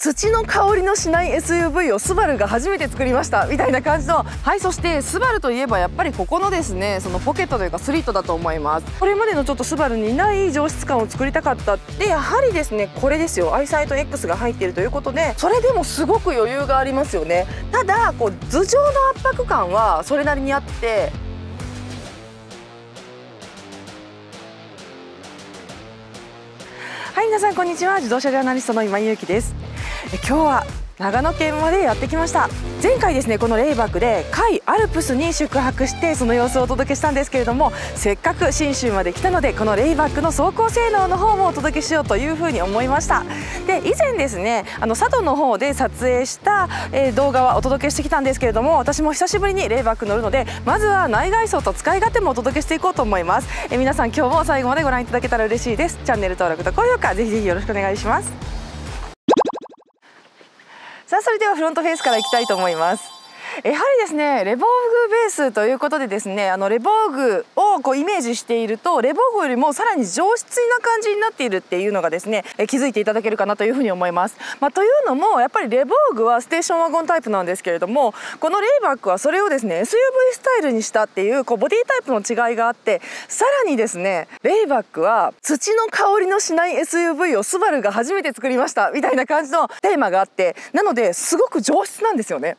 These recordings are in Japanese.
土の香りのしない SUV をスバルが初めて作りましたみたいな感じの。はいそしてスバルといえばやっぱりここのですねそのポケットというかスリットだと思います。これまでのちょっとスバルにない上質感を作りたかったでやはりですねこれですよ。アイサイト X が入っているということでそれでもすごく余裕がありますよね。ただこう頭上の圧迫感はそれなりにあってはい皆さんこんにちは。自動車ジャーナリストの今井ゆきです。今日は長野県までやってきました。前回ですねこのレイバックで甲斐アルプスに宿泊してその様子をお届けしたんですけれどもせっかく信州まで来たのでこのレイバックの走行性能の方もお届けしようというふうに思いました。で以前ですねあの佐渡の方で撮影した、えー、動画はお届けしてきたんですけれども私も久しぶりにレイバック乗るのでまずは内外装と使い勝手もお届けしていこうと思います、えー、皆さん今日も最後までご覧いただけたら嬉しいです。チャンネル登録と高評価ぜひぜひよろしくお願いします。さあそれではフロントフェイスからいきたいと思います。やはりですねレボーグベースということでですねあのレボーグをこうイメージしているとレボーグよりもさらに上質な感じになっているっていうのがですね気づいていただけるかなというふうに思います。まあ、というのもやっぱりレボーグはステーションワゴンタイプなんですけれどもこのレイバックはそれをですね SUV スタイルにしたっていうこうボディタイプの違いがあってさらにですねレイバックは土の香りのしない SUV をスバルが初めて作りましたみたいな感じのテーマがあってなのですごく上質なんですよね。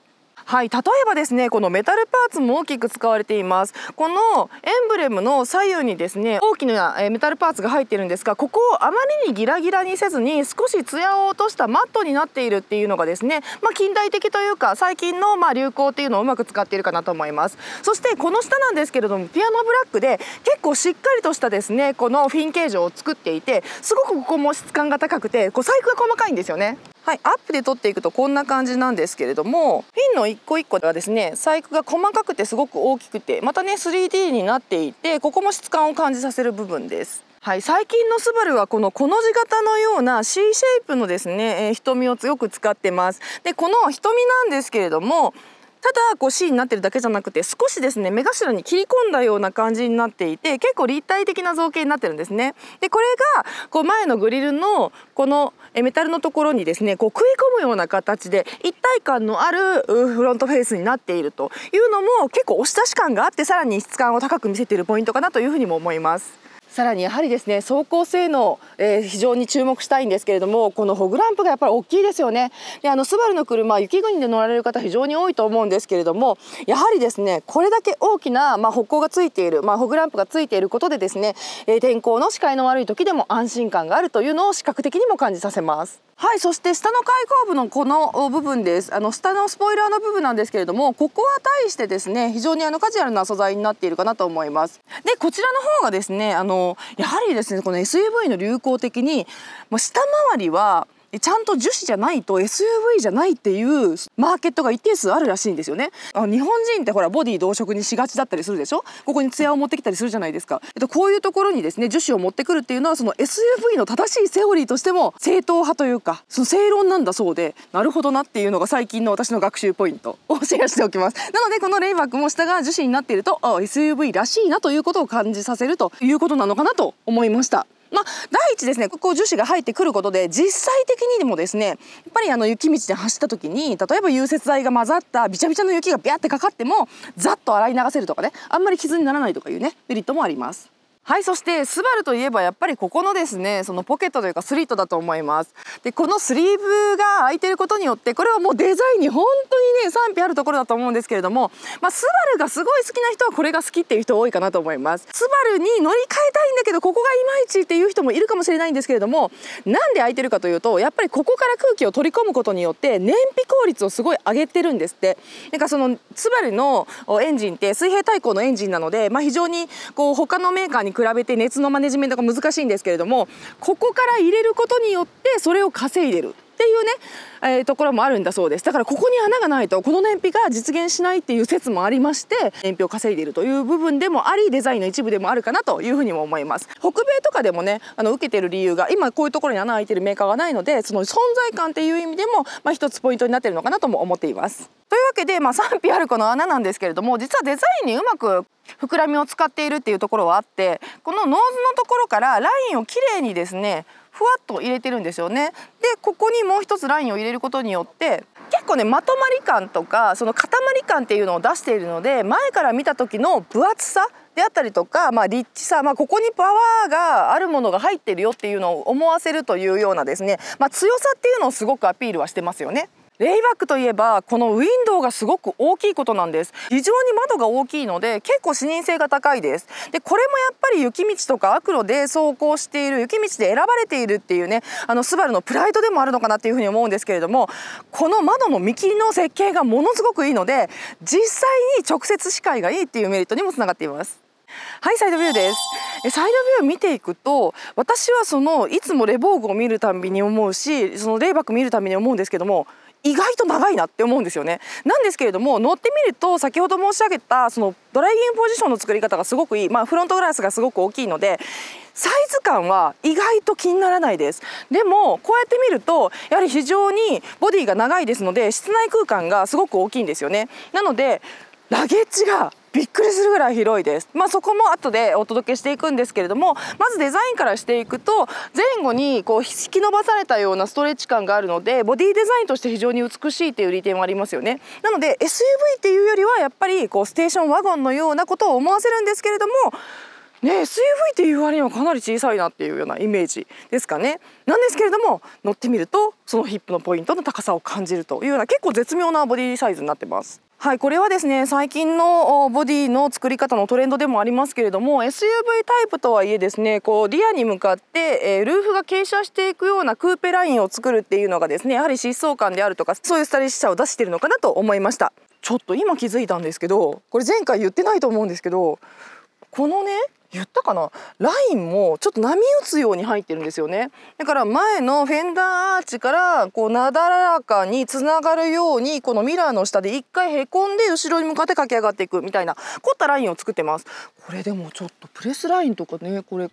はい例えばですねこのメタルパーツも大きく使われています。このエンブレムの左右にですね大きなメタルパーツが入っているんですがここをあまりにギラギラにせずに少し艶を落としたマットになっているっていうのがですねまあ、近代的というか最近のまあ流行っていうのをうまく使っているかなと思います。そしてこの下なんですけれどもピアノブラックで結構しっかりとしたですねこのフィン形状を作っていてすごくここも質感が高くてこう細工が細かいんですよね。はい、アップで撮っていくとこんな感じなんですけれどもフィンの一個一個がですね細工が細かくてすごく大きくてまたね 3D になっていてここも質感を感じさせる部分です。はい、最近のスバルはこのこの字型のような C シェイプのですね、えー、瞳を強く使ってます。でこの瞳なんですけれどもただこう C になってるだけじゃなくて少しですね目頭に切り込んだような感じになっていて結構立体的な造形になってるんですね。でこれがこう前のグリルのこのメタルのところにですねこう食い込むような形で一体感のあるフロントフェイスになっているというのも結構押し出し感があってさらに質感を高く見せているポイントかなというふうにも思います。さらにやはりですね走行性能、えー、非常に注目したいんですけれどもこのホグランプがやっぱり大きいですよね。であのスバルの車雪国で乗られる方非常に多いと思うんですけれどもやはりですねこれだけ大きな、まあ、歩行がついている、まあ、ホグランプがついていることでですね、えー、天候の視界の悪い時でも安心感があるというのを視覚的にも感じさせます。はいそして下の開口部のこの部分です。あの下のスポイラーの部分なんですけれどもここは対してですね非常にあのカジュアルな素材になっているかなと思います。でこちらの方がですねあのやはりですねこの SUV の流行的にもう下回りはちゃんと樹脂じゃないと SUV じゃないっていうマーケットが一定数あるらしいんですよね。あ日本人ってほらボディ同色にしがちだったりするでしょ？ここにツヤを持ってきたりするじゃないですか、えっと、こういうところにですね樹脂を持ってくるっていうのはその SUV の正しいセオリーとしても正統派というかその正論なんだそうでなるほどなっていうのが最近の私の学習ポイントをシェアしておきます。なのでこのレイバックも下が樹脂になっているとあ SUV らしいなということを感じさせるということなのかなと思いました。まあ、第一ですねここ樹脂が入ってくることで実際的にもですねやっぱりあの雪道で走った時に例えば融雪剤が混ざったびちゃびちゃの雪がビャってかかってもざっと洗い流せるとかねあんまり傷にならないとかいうねメリットもあります。はいそしてスバルといえばやっぱりここのですねそのポケットというかスリットだと思います。でこのスリーブが開いてることによってこれはもうデザインに本当にね賛否あるところだと思うんですけれどもまあ、スバルがすごい好きな人はこれが好きっていう人多いかなと思います。スバルに乗り換えたいんだけどここがいまいちっていう人もいるかもしれないんですけれどもなんで開いてるかというとやっぱりここから空気を取り込むことによって燃費効率をすごい上げてるんですって。なんかそのスバルのエンジンって水平対向のエンジンなので、まあ、非常にこう他のメーカーに比べて熱のマネジメントが難しいんですけれどもここから入れることによってそれを稼いでる。っていうね、えー、ところもあるんだそうです。だからここに穴がないとこの燃費が実現しないっていう説もありまして燃費を稼いでいるという部分でもありデザインの一部でもあるかなというふうにも思います。北米とかでもねあの受けてる理由が今こういうところに穴開いてるメーカーがないのでその存在感っていう意味でも、まあ、一つポイントになってるのかなとも思っています。というわけで、まあ、賛否あるこの穴なんですけれども実はデザインにうまく膨らみを使っているっていうところはあってこのノーズのところからラインをきれいにですねふわっと入れてるんですよねでここにもう一つラインを入れることによって結構ねまとまり感とかその塊感っていうのを出しているので前から見た時の分厚さであったりとか、まあ、リッチさ、まあ、ここにパワーがあるものが入ってるよっていうのを思わせるというようなですね、まあ、強さっていうのをすごくアピールはしてますよね。レイバックといえばこのウィンドウがすごく大きいことなんです。非常に窓が大きいので結構視認性が高いです。でこれもやっぱり雪道とか悪路で走行している雪道で選ばれているっていうねあのスバルのプライドでもあるのかなっていうふうに思うんですけれどもこの窓の見切りの設計がものすごくいいので実際に直接視界がいいっていうメリットにもつながっています。はいサイドビューです。サイドビューを見ていくと私はそのいつもレボーグを見るたびに思うしそのレイバック見るたびに思うんですけども意外と長いなって思うんですよね。なんですけれども乗ってみると先ほど申し上げたそのドライビングポジションの作り方がすごくいい、まあ、フロントガラスがすごく大きいのでサイズ感は意外と気にならないです。でもこうやって見るとやはり非常にボディが長いですので室内空間がすごく大きいんですよね。なのでラゲッジがびっくりするぐらい広いです。まあ、そこも後でお届けしていくんですけれどもまずデザインからしていくと前後にこう引き伸ばされたようなストレッチ感があるのでボディデザインとして非常に美しいという利点もありますよね。なので SUV っていうよりはやっぱりこうステーションワゴンのようなことを思わせるんですけれどもね、SUV っていう割にはかなり小さいなっていうようなイメージですかねなんですけれども乗ってみるとそのヒップのポイントの高さを感じるというような結構絶妙なボディサイズになってますはいこれはですね最近のボディの作り方のトレンドでもありますけれども SUV タイプとはいえですねこうリアに向かって、えー、ルーフが傾斜していくようなクーペラインを作るっていうのがですねやはり疾走感であるとかそういうスタイリッシュさを出してるのかなと思いました。ちょっと今気づいたんですけどこれ前回言ってないと思うんですけどこのね言ったかな？ラインもちょっと波打つように入ってるんですよね。だから前のフェンダーアーチからこうなだらかにつながるようにこのミラーの下で一回へこんで後ろに向かって駆け上がっていくみたいな凝ったラインを作ってます。これでもちょっとプレスラインとかねこれ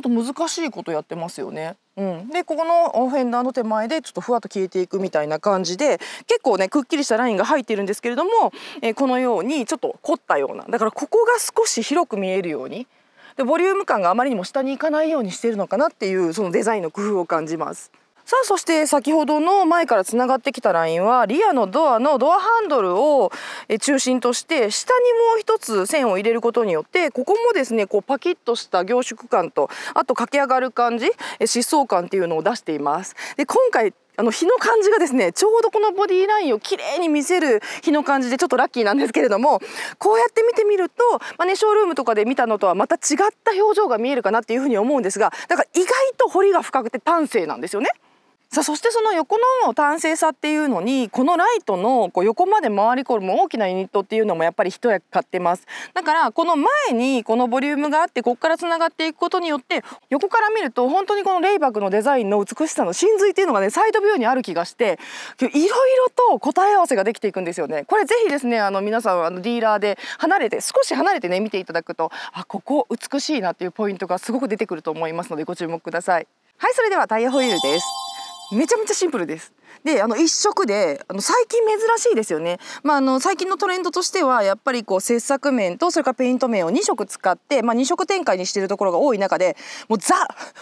ちょっと難しいことやってますよね。うん、でここのフェンダーの手前でちょっとふわっと消えていくみたいな感じで結構ねくっきりしたラインが入っているんですけれども、えー、このようにちょっと凝ったようなだからここが少し広く見えるようにでボリューム感があまりにも下に行かないようにしてるのかなっていうそのデザインの工夫を感じます。さあそして先ほどの前からつながってきたラインはリアのドアのドアハンドルを中心として下にもう一つ線を入れることによってここもですねこうパキッとした凝縮感とあと駆け上がる感じ疾走感っていうのを出しています。で今回あの日の感じがですねちょうどこのボディラインを綺麗に見せる日の感じでちょっとラッキーなんですけれどもこうやって見てみると、まあね、ショールームとかで見たのとはまた違った表情が見えるかなっていうふうに思うんですがだから意外と彫りが深くて端正なんですよね。さあそしてその横の単性さっていうのにこのライトのこう横まで回り込む大きなユニットっていうのもやっぱり一役買ってます。だからこの前にこのボリュームがあってここからつながっていくことによって横から見ると本当にこのレイバックのデザインの美しさの真髄っていうのがねサイドビューにある気がしていろいろと答え合わせができていくんですよね。これぜひですねあの皆さんあのディーラーで離れて少し離れてね見ていただくとあここ美しいなっていうポイントがすごく出てくると思いますのでご注目ください。はいそれではタイヤホイールです。めちゃめちゃシンプルです。であの一色であの最近珍しいですよね、まあ、あの最近のトレンドとしてはやっぱりこう切削面とそれからペイント面を2色使って、まあ、2色展開にしているところが多い中でもうザ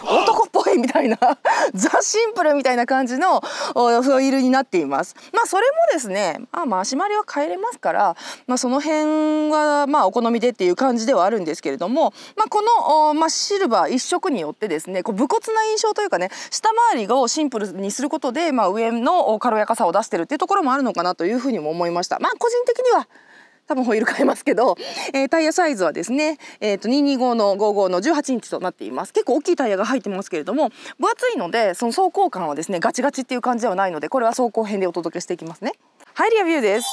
男っぽいみたいな ザシンプルみたいな感じのフォイルになっています。まあそれもですね、まあ、まあ足回りは変えれますから、まあ、その辺はまあお好みでっていう感じではあるんですけれども、まあ、この、まあ、シルバー一色によってですねこう武骨な印象というかね下回りをシンプルにすることで、まあ、上の軽やかさを出してるっていうところもあるのかなというふうにも思いました。まあ個人的には多分ホイール変えますけど、えー、タイヤサイズはですね、えーと、225の55の18インチとなっています。結構大きいタイヤが入ってますけれども分厚いのでその走行感はですねガチガチっていう感じではないのでこれは走行編でお届けしていきますね。はいリアビューです。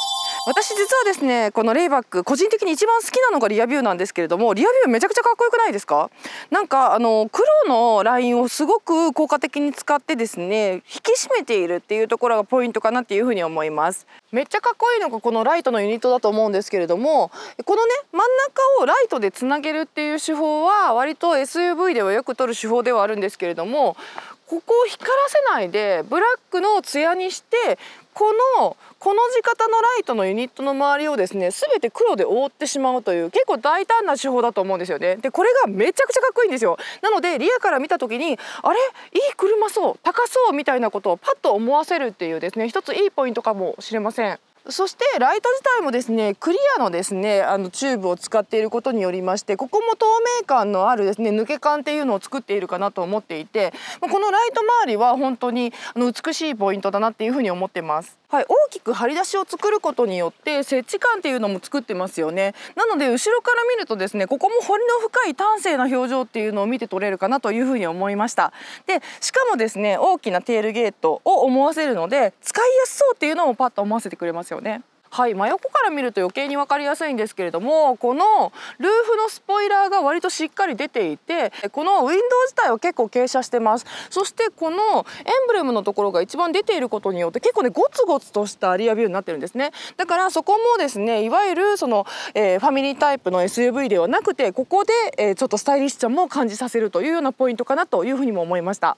私実はですねこのレイバック個人的に一番好きなのがリアビューなんですけれどもリアビューめちゃくちゃかっこよくないですか？なんかあの黒のラインをすごく効果的に使ってですね引き締めているっていうところがポイントかなっていうふうに思います。めっちゃかっこいいのがこのライトのユニットだと思うんですけれどもこのね真ん中をライトでつなげるっていう手法は割と SUV ではよく取る手法ではあるんですけれどもここを光らせないでブラックのツヤにしてこのこの字型のライトのユニットの周りをですね全て黒で覆ってしまうという結構大胆な手法だと思うんですよね。でこれがめちゃくちゃかっこいいんですよ。なのでリアから見た時にあれ？いい車そう。高そうみたいなことをパッと思わせるっていうですね一ついいポイントかもしれません。そしてライト自体もですねクリアのですねあのチューブを使っていることによりましてここも透明感のあるですね抜け感っていうのを作っているかなと思っていてこのライト周りは本当にあの美しいポイントだなっていうふうに思ってます。はい、大きく張り出しを作ることによって設置感っていうのも作ってますよね。なので後ろから見るとですねここも彫りの深い端正な表情っていうのを見て取れるかなというふうに思いました。でしかもですね大きなテールゲートを思わせるので使いやすそうっていうのもパッと思わせてくれますよね。はい真横から見ると余計に分かりやすいんですけれどもこのルーフのスポイラーが割としっかり出ていてこのウィンドウ自体は結構傾斜してます。そしてこのエンブレムのところが一番出ていることによって結構ねゴツゴツとしたリアビューになってるんですね。だからそこもですねいわゆるその、えー、ファミリータイプの SUV ではなくてここで、えー、ちょっとスタイリッシュさも感じさせるというようなポイントかなというふうにも思いました。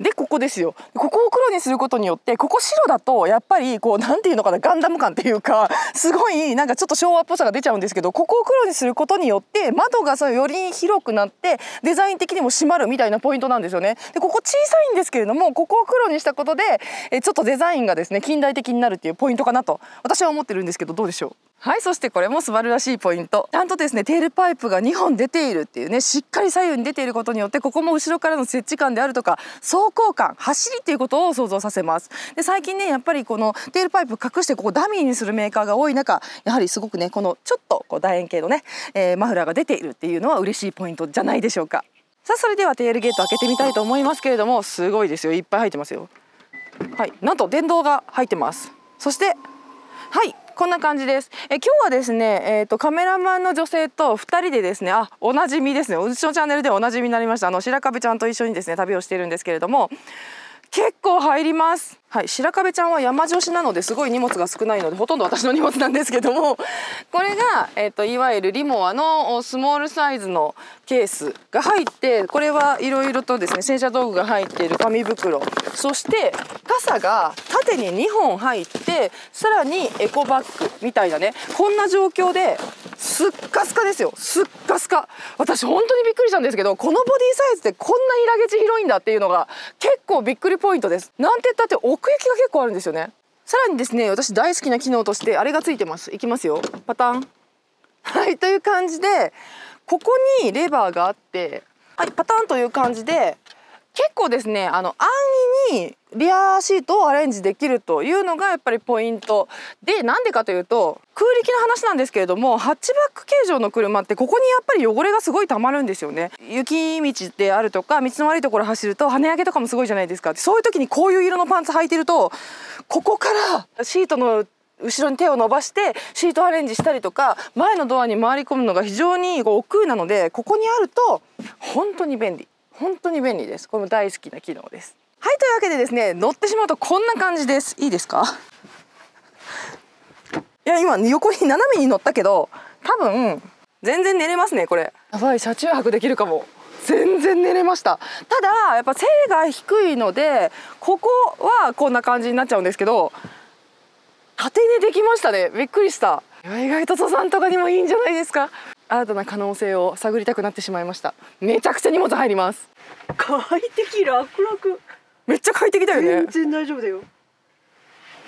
でここですよ。ここを黒にすることによってここ白だとやっぱりこう何ていうのかなガンダム感っていうかすごいなんかちょっと昭和っぽさが出ちゃうんですけどここを黒にすることによって窓がそより広くなってデザイン的にも閉まるみたいなポイントなんですよね。でここ小さいんですけれどもここを黒にしたことでえちょっとデザインがですね近代的になるっていうポイントかなと私は思ってるんですけどどうでしょう？はいそしてこれもスバルらしいポイント。ちゃんとですねテールパイプが2本出ているっていうねしっかり左右に出ていることによってここも後ろからの設置感であるとか走行感走りっていうことを想像させます。で最近ねやっぱりこのテールパイプ隠してここダミーにするメーカーが多い中やはりすごくねこのちょっとこう楕円形のね、えー、マフラーが出ているっていうのは嬉しいポイントじゃないでしょうか。さあそれではテールゲート開けてみたいと思いますけれどもすごいですよ。いっぱい入ってますよ。はいなんと電動が入ってます。そしてはいこんな感じです。え今日はですねえっ、ー、とカメラマンの女性と2人でですねあおなじみですね。うちのチャンネルでおなじみになりました。あの白壁ちゃんと一緒にですね旅をしているんですけれども結構入ります。はい白壁ちゃんは山女子なのですごい荷物が少ないのでほとんど私の荷物なんですけどもこれが、えーと、いわゆるリモアのスモールサイズのケースが入ってこれはいろいろとですね洗車道具が入っている紙袋そして傘が縦に2本入ってさらにエコバッグみたいなねこんな状況ですっかすかですよ。すっかすか。私本当にびっくりしたんですけどこのボディサイズでこんなにラゲジ広いんだっていうのが結構びっくりポイントです。なんて言ったって奥行きが結構あるんですよね。さらにですね私大好きな機能としてあれがついてます。いきますよ。パタン。はいという感じでここにレバーがあってはいパタンという感じで結構ですねあの安易にリアシートをアレンジできるというのがやっぱりポイントでなんでかというと空力の話なんですけれどもハッチバック形状の車ってここにやっぱり汚れがすごい溜まるんですよね。雪道であるとか道の悪いところ走ると跳ね上げとかもすごいじゃないですか。そういう時にこういう色のパンツ履いてるとここからシートの後ろに手を伸ばしてシートアレンジしたりとか前のドアに回り込むのが非常に億劫なのでここにあると本当に便利。本当に便利です。これも大好きな機能です。はいというわけでですね乗ってしまうとこんな感じです。いいですか？いや今横に斜めに乗ったけど多分全然寝れますねこれ。やばい車中泊できるかも。全然寝れました。ただやっぱ背が低いのでここはこんな感じになっちゃうんですけど縦寝できましたね。びっくりした。意外と登山とかにもいいんじゃないですか？新たな可能性を探りたくなってしまいました。めちゃくちゃ荷物入ります。快適楽々。めっちゃ快適だよね。全然大丈夫だよ。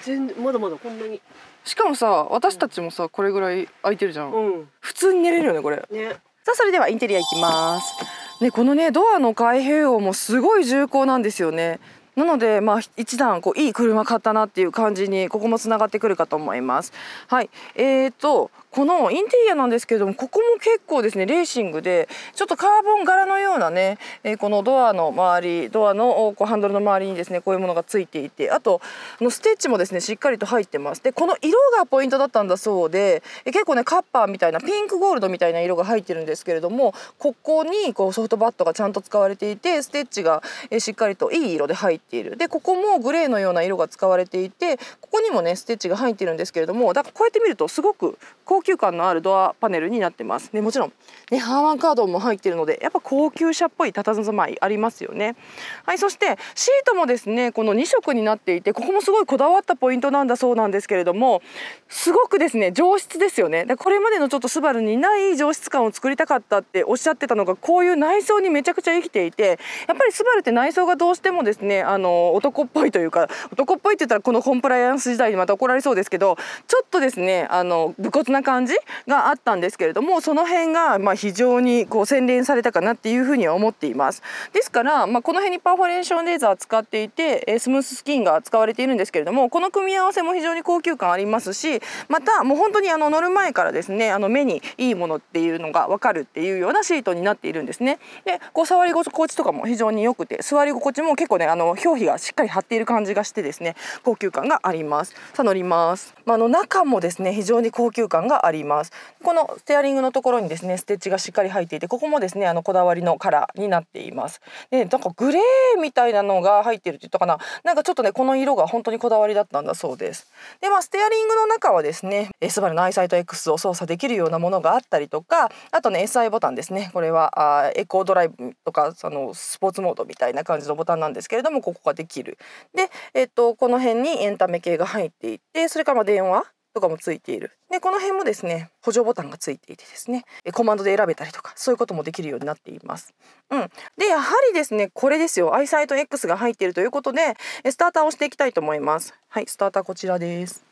全然まだまだこんなに。しかもさ私たちもさこれぐらい空いてるじゃん、うん、普通に寝れるよねこれ。ね。さあそれではインテリアいきます。ねこのねドアの開閉音もすごい重厚なんですよね。なのでまあ一段こういい車買ったなっていう感じにここもつながってくるかと思います。はい。えーとこのインテリアなんですけれどもここも結構ですねレーシングでちょっとカーボン柄のようなね、え、このドアの周りドアのこうハンドルの周りにですねこういうものがついていてあとのステッチもですねしっかりと入ってます。でこの色がポイントだったんだそうでえ結構ねカッパーみたいなピンクゴールドみたいな色が入ってるんですけれどもここにこうソフトバットがちゃんと使われていてステッチがしっかりといい色で入っている。でここもグレーのような色が使われていてここにもねステッチが入ってるんですけれどもだからこうやって見るとすごく高級感のあるドアパネルになってます。ねもちろん。ねハーマンカードも入ってるのでやっぱ高級車っぽい佇まいありますよね。はいそしてシートもですねこの2色になっていてここもすごいこだわったポイントなんだそうなんですけれどもすごくですね上質ですよね。でこれまでのちょっとスバルにない上質感を作りたかったっておっしゃってたのがこういう内装にめちゃくちゃ生きていてやっぱりスバルって内装がどうしてもですねあの男っぽいというか男っぽいって言ったらこのコンプライアンス時代にまた怒られそうですけどちょっとですねあの武骨な感じ感じがあったんですけれどもその辺がま非常にこう洗練されたかなっていうふうには思っています。ですから、まあ、この辺にパーフォレーションレーザー使っていてスムーススキンが使われているんですけれどもこの組み合わせも非常に高級感ありますしまたもう本当にあの乗る前からですねあの目にいいものっていうのが分かるっていうようなシートになっているんですね。でこう触り心地とかも非常に良くて座り心地も結構ねあの表皮がしっかり張っている感じがしてですね高級感があります。さあ乗ります、ま、あの中もですね非常に高級感があります。このステアリングのところにですねステッチがしっかり入っていてここもですねあのこだわりのカラーになっています。でなんかグレーみたいなのが入ってるって言ったかな。なんかちょっとねこの色が本当にこだわりだったんだそうです。でまあステアリングの中はですねスバルのアイサイト X を操作できるようなものがあったりとかあとね SI ボタンですね。これはあエコードライブとかそのスポーツモードみたいな感じのボタンなんですけれどもここができる。で、えっと、この辺にエンタメ系が入っていてそれからま電話とかもついているでこの辺もですね補助ボタンがついていてですねコマンドで選べたりとかそういうこともできるようになっています。うん、でやはりですねこれですよアイサイト X が入っているということでスターターをしていきたいと思います。はいスターターこちらです。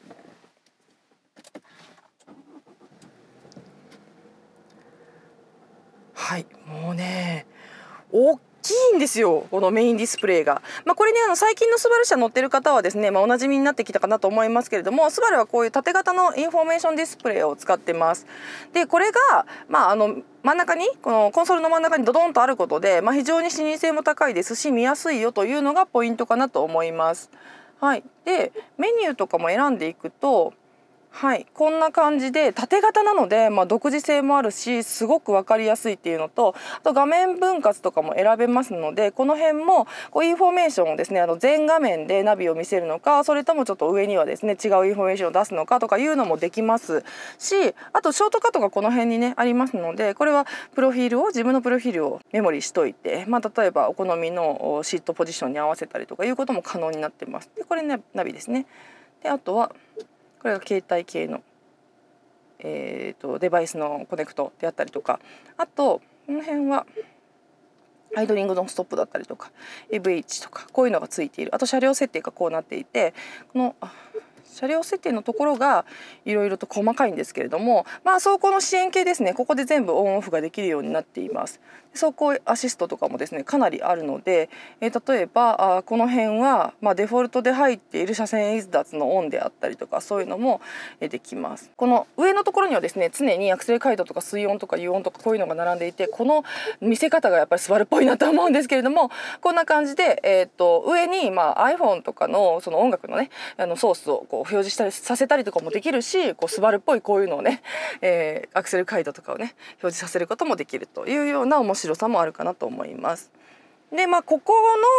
はいもうね大きいんですよこのメインディスプレイが、まあ、これねあの最近のスバル車乗ってる方はですね、まあ、おなじみになってきたかなと思いますけれどもスバルはこういう縦型のインフォメーションディスプレイを使ってます。でこれがまああの真ん中にこのコンソールの真ん中にドドンとあることで、まあ、非常に視認性も高いですし見やすいよというのがポイントかなと思います。はい。でメニューとかも選んでいくとはいこんな感じで縦型なので、まあ、独自性もあるしすごく分かりやすいっていうのとあと画面分割とかも選べますのでこの辺もこうインフォメーションをですねあの全画面でナビを見せるのかそれともちょっと上にはですね違うインフォメーションを出すのかとかいうのもできますしあとショートカットがこの辺にねありますのでこれはプロフィールを自分のプロフィールをメモリしといて、まあ、例えばお好みのシートポジションに合わせたりとかいうことも可能になってます。でこれねナビですねであとはこれが携帯系の、えーと、デバイスのコネクトであったりとかあとこの辺はアイドリングのストップだったりとか AVH とかこういうのがついている。あと車両設定がこうなっていてこの車両設定のところがいろいろと細かいんですけれどもまあ走行の支援系ですねここで全部オンオフができるようになっています。走行アシストとかもですねかなりあるので、えー、例えばあこの辺は、まあ、デフォルトで入っている車線逸脱のオンであったりとかそういうのもできます。この上のところにはですね常にアクセル回路とか水温とか油温とかこういうのが並んでいてこの見せ方がやっぱりスバルっぽいなと思うんですけれどもこんな感じで、えーと、上に、まあ、iPhone とかのその音楽のねあのソースをこう表示したりさせたりとかもできるしこうスバルっぽいこういうのをね、えー、アクセル回路とかをね表示させることもできるというような面白さもあるかなと思います。でまあここ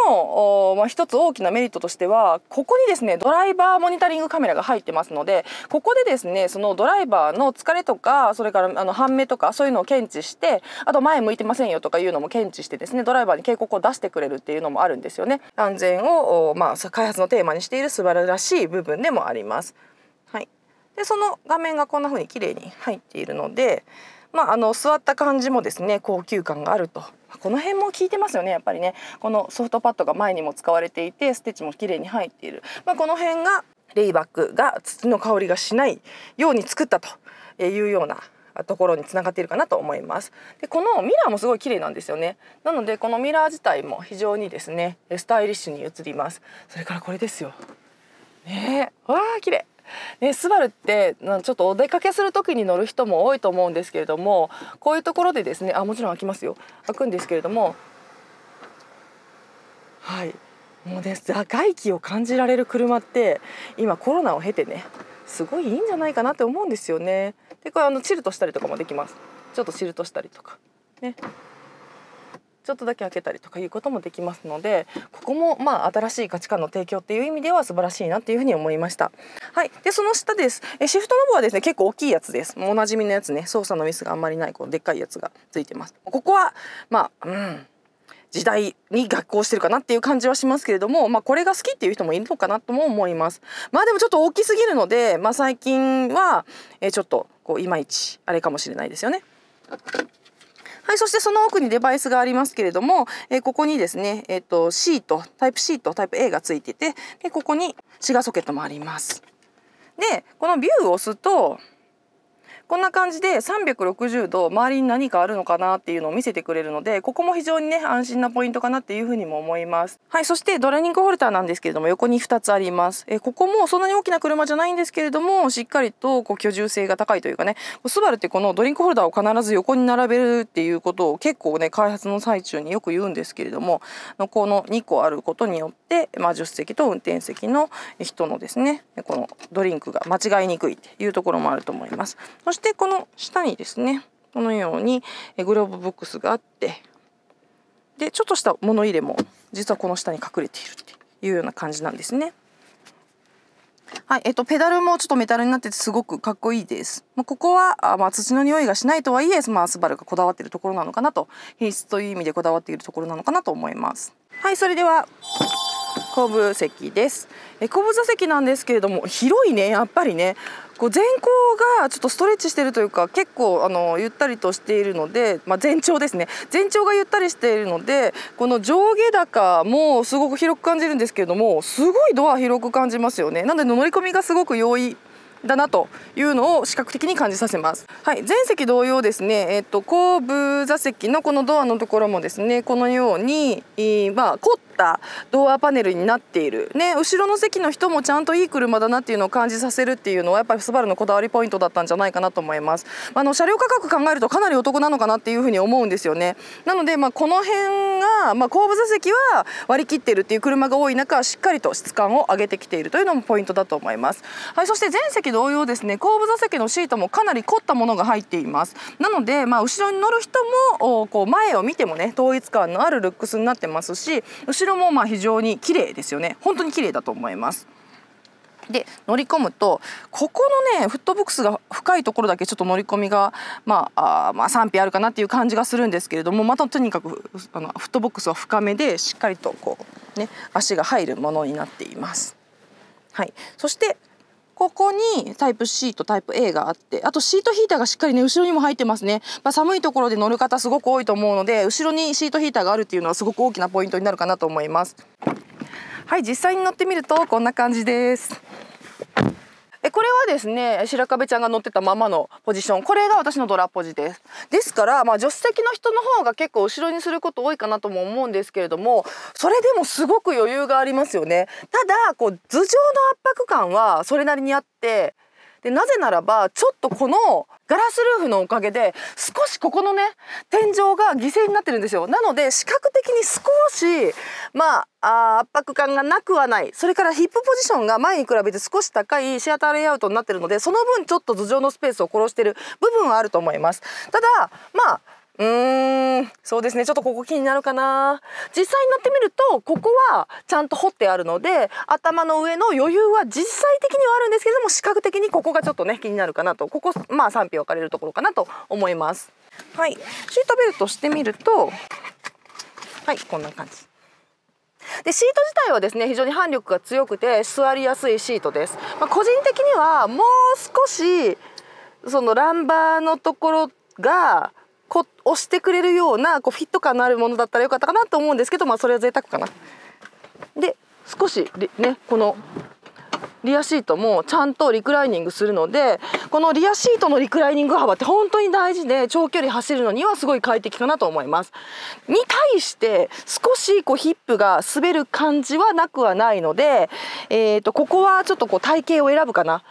の、まあ、一つ大きなメリットとしてはここにですねドライバーモニタリングカメラが入ってますのでここでですねそのドライバーの疲れとかそれからあの半目とかそういうのを検知してあと前向いてませんよとかいうのも検知してですねドライバーに警告を出してくれるっていうのもあるんですよね。安全を、まあ、開発のテーマにしている素晴らしい部分でもあります。はい、でその画面がこんな風に綺麗に入っているのでまあ、あの座った感じもですね高級感があるとこの辺も効いてますよねやっぱりね。このソフトパッドが前にも使われていてステッチも綺麗に入っている、まあ、この辺がレイバックが土の香りがしないように作ったというようなところにつがっているかなと思います。でこのミラーもすごい綺麗なんですよね。なのでこのミラー自体も非常にですねスタイリッシュに映ります。それからこれですよ。ね。わあ綺麗。ね、スバルってちょっとお出かけする時に乗る人も多いと思うんですけれどもこういうところでですねあもちろん開きますよ開くんですけれどもはいもうね外気を感じられる車って今コロナを経てねすごいいいんじゃないかなって思うんですよね。でこれあのチルトしたりとかもできます。ちょっとチルトしたりとかね。ちょっとだけ開けたりとかいうこともできますのでここもまあ新しい価値観の提供っていう意味では素晴らしいなっていうふうに思いました。はい。でその下です。えシフトノブはですね結構大きいやつです。もうおなじみのやつね。操作のミスがあんまりないこうでっかいやつがついてます。ここはまあうん。時代に逆行してるかなっていう感じはしますけれども、まあ、これが好きっていう人もいるのかなとも思います。まあでもちょっと大きすぎるので、まあ、最近は、えちょっとこういまいちあれかもしれないですよね。はい、そしてその奥にデバイスがありますけれども、えー、ここにですね、えっ、ー、と、シート、タイプ C と、タイプ A がついてて、でここにシガーソケットもあります。で、このビューを押すと、こんな感じで360度周りに何かあるのかなっていうのを見せてくれるのでここも非常にね安心なポイントかなっていうふうにも思います。はいそしてドライニングホルダーなんですけれども横に2つあります。えここもそんなに大きな車じゃないんですけれどもしっかりとこう居住性が高いというかねスバルってこのドリンクホルダーを必ず横に並べるっていうことを結構ね開発の最中によく言うんですけれどもこの2個あることによって、まあ、助手席と運転席の人のですねこのドリンクが間違いにくいっていうところもあると思います。そしてこの下にですねこのようにグローブボックスがあってでちょっとした物入れも実はこの下に隠れているっていうような感じなんですね。はい、えっと、ペダルもちょっとメタルになっててすごくかっこいいです。まあ、ここは、あまあ、土の匂いがしないとはいえ、まあ、スバルがこだわっているところなのかなと、品質という意味でこだわっているところなのかなと思います。はい、それでは、後部席です。え後部座席なんですけれども、広いね、やっぱりね。こう前後がちょっとストレッチしてるというか結構あのゆったりとしているので、まあ、前兆ですね前長がゆったりしているのでこの上下高もすごく広く感じるんですけれどもすごいドア広く感じますよねなので乗り込みがすごく容易だなというのを視覚的に感じさせます。はい、全席同様ですね、えっと後部座席のこのドアのところもですね、このように、まあ凝ったドアパネルになっている。ね、後ろの席の人もちゃんといい車だなっていうのを感じさせるっていうのはやっぱりスバルのこだわりポイントだったんじゃないかなと思います。あの車両価格考えるとかなりお得なのかなっていうふに思うんですよね。なのでまあこの辺がまあ後部座席は割り切ってるっていう車が多い中、しっかりと質感を上げてきているというのもポイントだと思います。はい、そして全席同様ですね後部座席のシートもかなり凝ったものが入っています。なので、まあ、後ろに乗る人もこう前を見てもね統一感のあるルックスになってますし後ろもまあ非常に綺麗ですよね。本当に綺麗だと思います。で乗り込むとここのねフットボックスが深いところだけちょっと乗り込みがまああまあ賛否あるかなっていう感じがするんですけれどもまたとにかくあのフットボックスは深めでしっかりとこうね足が入るものになっています。はい、そしてここにタイプ C とタイプ A があってあとシートヒーターがしっかりね後ろにも入ってますね、まあ、寒いところで乗る方すごく多いと思うので後ろにシートヒーターがあるっていうのはすごく大きなポイントになるかなと思います。はい実際に乗ってみるとこんな感じです。えこれはですね白壁ちゃんが乗ってたままのポジション。これが私のドラポジです。ですからまあ助手席の人の方が結構後ろにすること多いかなとも思うんですけれどもそれでもすごく余裕がありますよね。ただこう頭上の圧迫感はそれなりにあってでなぜならばちょっとこのガラスルーフのおかげで少しここのね天井が犠牲になってるんですよ。なので視覚的に少しまあ圧迫感がなくはない。それからヒップポジションが前に比べて少し高いシアターレイアウトになってるのでその分ちょっと頭上のスペースを殺してる部分はあると思います。ただまあうんそうですね。ちょっとここ気になるかな。実際に乗ってみるとここはちゃんと掘ってあるので頭の上の余裕は実際的にはあるんですけども視覚的にここがちょっとね気になるかなと。ここまあ賛否分かれるところかなと思います。はい。シートベルトしてみるとはいこんな感じ。でシート自体はですね非常に反力が強くて座りやすいシートです、まあ、個人的にはもう少しそのランバーのところがこ押してくれるようなこうフィット感のあるものだったらよかったかなと思うんですけどまあそれは贅沢かな。で少しねこのリアシートもちゃんとリクライニングするのでこのリアシートのリクライニング幅って本当に大事で長距離走るのにはすごい快適かなと思います。に対して少しこうヒップが滑る感じはなくはないので、えー、とここはちょっとこう体型を選ぶかな。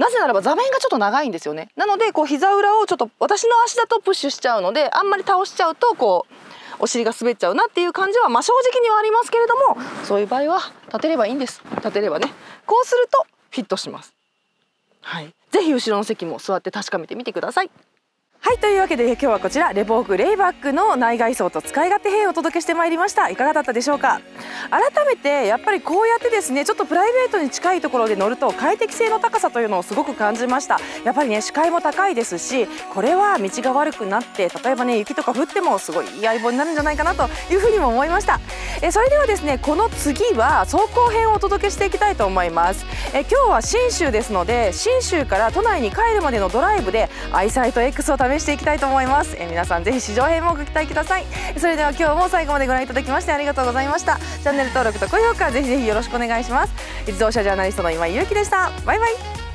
なぜならば座面がちょっと長いんですよね。なのでこう膝裏をちょっと私の足だとプッシュしちゃうのであんまり倒しちゃうとこうお尻が滑っちゃうなっていう感じはまあ正直にはありますけれどもそういう場合は立てればいいんです。立てればね。こうするとフィットします。はい。ぜひ後ろの席も座って確かめてみてください。はいというわけで今日はこちらレボーグレイバックの内外装と使い勝手編をお届けしてまいりました。いかがだったでしょうか？改めてやっぱりこうやってですねちょっとプライベートに近いところで乗ると快適性の高さというのをすごく感じました。やっぱりね視界も高いですしこれは道が悪くなって例えばね雪とか降ってもすごいいい相棒になるんじゃないかなというふうにも思いました。えそれではですねこの次は走行編をお届けしていきたいと思います。え今日は信州ですので信州から都内に帰るまでのドライブでアイサイト X を試していきたいと思います。え皆さんぜひ試乗編もご期待ください。それでは今日も最後までご覧いただきましてありがとうございました。チャンネル登録と高評価ぜひぜひよろしくお願いします。自動車ジャーナリストの今井ゆうきでした。バイバイ。